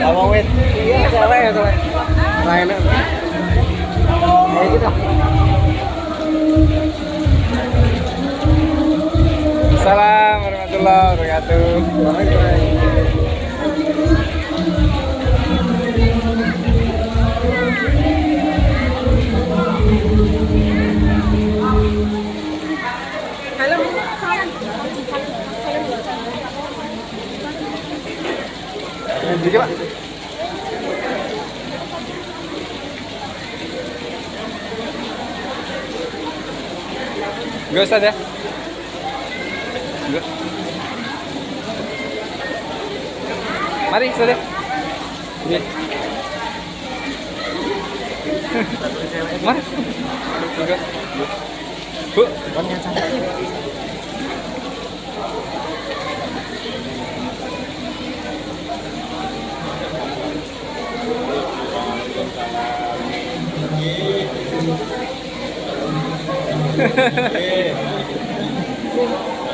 Awawit. Ya, Assalamualaikum warahmatullahi wabarakatuh. Jadi pak. Gak usah deh. Gak. Mari, sudah. Iya. Mari. Gak. Bu, え ー